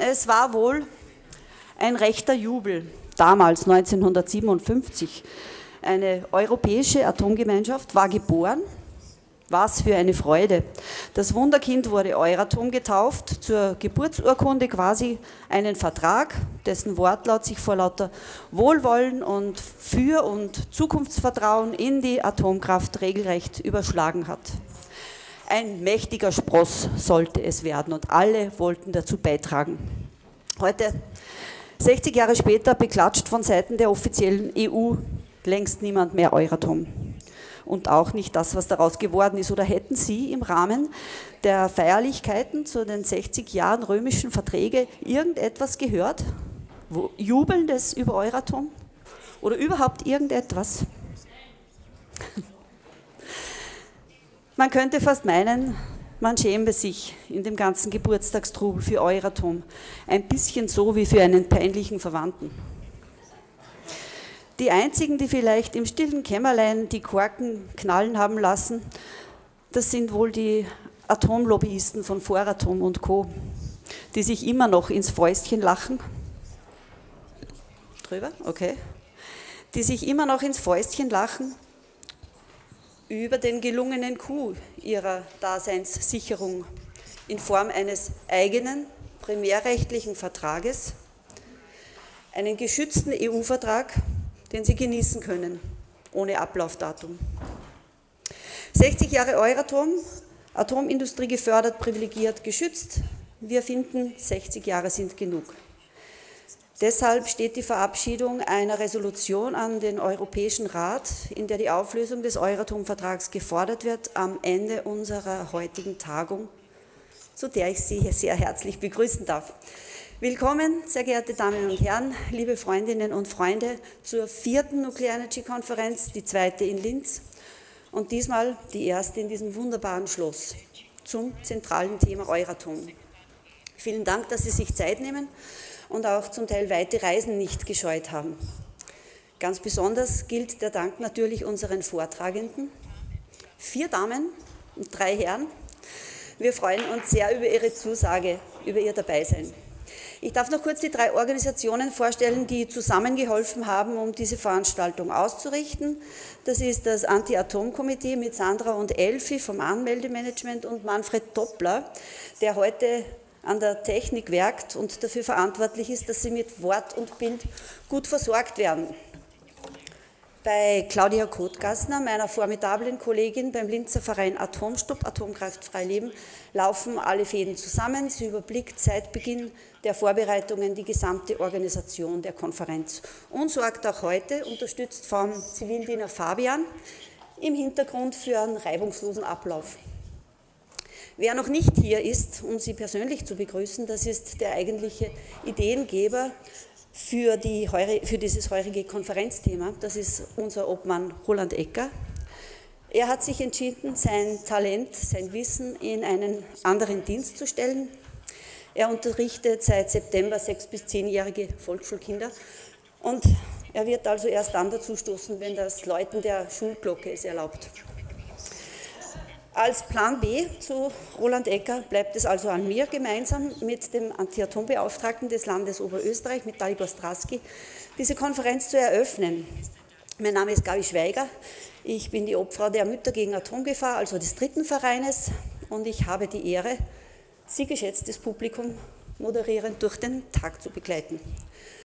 Es war wohl ein rechter Jubel, damals 1957. Eine europäische Atomgemeinschaft war geboren. Was für eine Freude. Das Wunderkind wurde Euratom getauft, zur Geburtsurkunde quasi einen Vertrag, dessen Wortlaut sich vor lauter Wohlwollen und Für- und Zukunftsvertrauen in die Atomkraft regelrecht überschlagen hat. Ein mächtiger Spross sollte es werden und alle wollten dazu beitragen. Heute, 60 Jahre später, beklatscht von Seiten der offiziellen EU längst niemand mehr Euratom. Und auch nicht das, was daraus geworden ist. Oder hätten Sie im Rahmen der Feierlichkeiten zu den 60 Jahren römischen Verträge irgendetwas gehört? Jubelndes über Euratom? Oder überhaupt irgendetwas? Man könnte fast meinen, man schäme sich in dem ganzen Geburtstagstrubel für Euratom. Ein bisschen so wie für einen peinlichen Verwandten. Die einzigen, die vielleicht im stillen Kämmerlein die Korken knallen haben lassen, das sind wohl die Atomlobbyisten von Foratom und Co., die sich immer noch ins Fäustchen lachen. Drüber? Okay. Die sich immer noch ins Fäustchen lachen, über den gelungenen Coup ihrer Daseinssicherung in Form eines eigenen primärrechtlichen Vertrages, einen geschützten EU-Vertrag, den sie genießen können, ohne Ablaufdatum. 60 Jahre Euratom, Atomindustrie gefördert, privilegiert, geschützt. Wir finden, 60 Jahre sind genug. Deshalb steht die Verabschiedung einer Resolution an den Europäischen Rat, in der die Auflösung des Euratom-Vertrags gefordert wird, am Ende unserer heutigen Tagung, zu der ich Sie sehr herzlich begrüßen darf. Willkommen, sehr geehrte Damen und Herren, liebe Freundinnen und Freunde, zur vierten Nuclear Energy Konferenz, die zweite in Linz und diesmal die erste in diesem wunderbaren Schloss zum zentralen Thema Euratom. Vielen Dank, dass Sie sich Zeit nehmen und auch zum Teil weite Reisen nicht gescheut haben. Ganz besonders gilt der Dank natürlich unseren Vortragenden, vier Damen und drei Herren. Wir freuen uns sehr über Ihre Zusage, über Ihr Dabeisein. Ich darf noch kurz die drei Organisationen vorstellen, die zusammengeholfen haben, um diese Veranstaltung auszurichten. Das ist das Anti-Atom-Komitee mit Sandra und Elfi vom Anmeldemanagement und Manfred Doppler, der heute an der Technik werkt und dafür verantwortlich ist, dass sie mit Wort und Bild gut versorgt werden. Bei Claudia Kotgassner, meiner formidablen Kollegin beim Linzer Verein Atomstopp, Atomkraftfrei Leben, laufen alle Fäden zusammen. Sie überblickt seit Beginn der Vorbereitungen die gesamte Organisation der Konferenz und sorgt auch heute, unterstützt vom Zivildiener Fabian, im Hintergrund für einen reibungslosen Ablauf. Wer noch nicht hier ist, um Sie persönlich zu begrüßen, das ist der eigentliche Ideengeber für, die, für dieses heurige Konferenzthema. Das ist unser Obmann Roland Ecker. Er hat sich entschieden, sein Talent, sein Wissen in einen anderen Dienst zu stellen. Er unterrichtet seit September sechs- bis zehnjährige Volksschulkinder und er wird also erst dann dazu stoßen, wenn das Läuten der Schulglocke es erlaubt. Als Plan B zu Roland Ecker bleibt es also an mir, gemeinsam mit dem Anti-Atom-Beauftragten des Landes Oberösterreich, mit Dalibor Straski, diese Konferenz zu eröffnen. Mein Name ist Gabi Schweiger. Ich bin die Obfrau der Mütter gegen Atomgefahr, also des dritten Vereines, und ich habe die Ehre, Sie, geschätztes Publikum, moderierend durch den Tag zu begleiten.